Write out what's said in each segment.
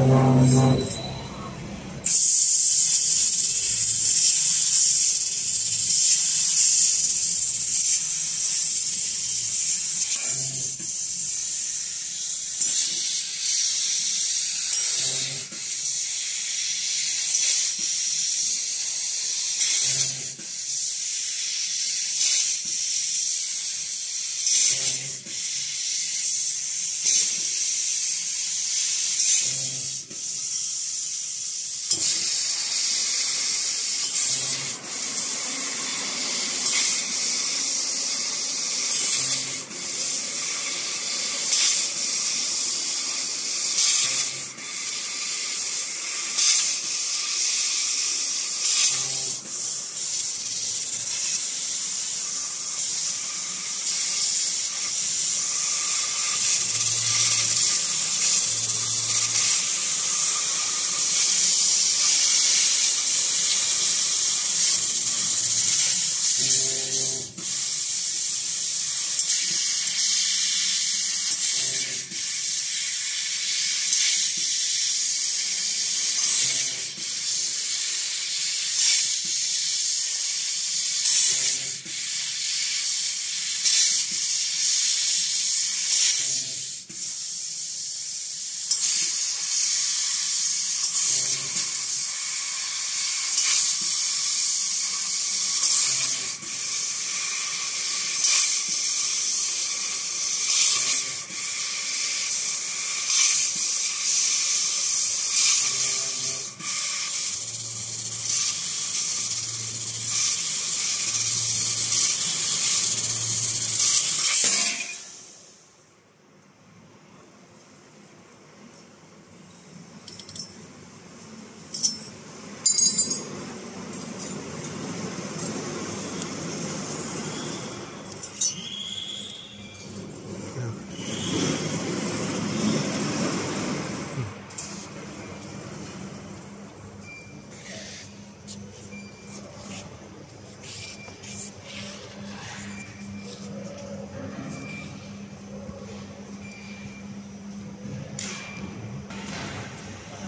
Amen.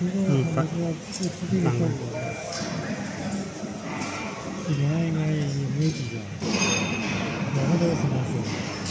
うん。か意外が無事が。ダメですね。